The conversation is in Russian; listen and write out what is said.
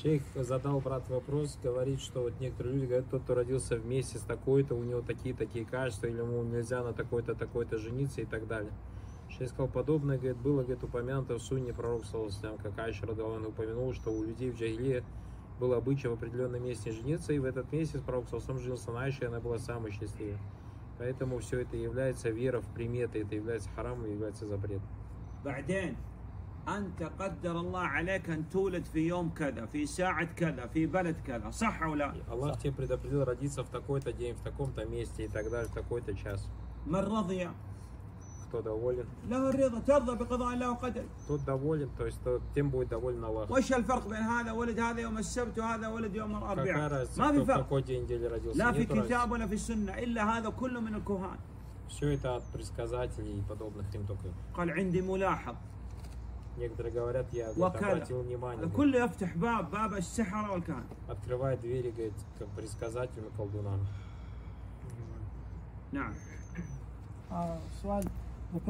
Шейх задал брат вопрос, говорит, что вот некоторые люди говорят, тот, кто родился вместе с такой-то, у него такие-такие качества, или ему нельзя на такой-то, такой-то жениться и так далее. Шейх сказал, подобное, говорит, было, говорит, упомянуто в сунне пророк, саллаху как Айша Радалан упомянул, что у людей в Джагиле был обычай в определенном месте жениться, и в этот месяц пророк саллаху женился на Айше, и она была самой счастливой. Поэтому все это является вера в приметы, это является харамом, является запретом. بعدين أنت قدر الله عليك أن تولد في يوم كذا في ساعة كذا في بلد كذا صح أو لا Аллах тебе предопределил родиться в такой-то день, в таком-то месте и так далее, в такой-то час. من رضي Кто доволен? له الرضا ترضى بقضاء الله وقدره Тот доволен, то есть тот- тем будет доволен Аллах. وش الفرق بين هذا ولد هذا يوم السبت وهذا ولد يوم Какая الأربعاء разница, ما في кто в فرق какой день недели родился? لا في Нету разницы. كتاب ولا في السنة إلا هذا كله من الكهان Все это от предсказателей и подобных им только. قال عندي ملاحظ Некоторые говорят, я говорит, وكذا обратил внимание, هذا говорит, كله يفتح باب باب السحرة والكهان открывает двери, говорит, как предсказателям и колдунам. نعم آه، سؤال ذكرت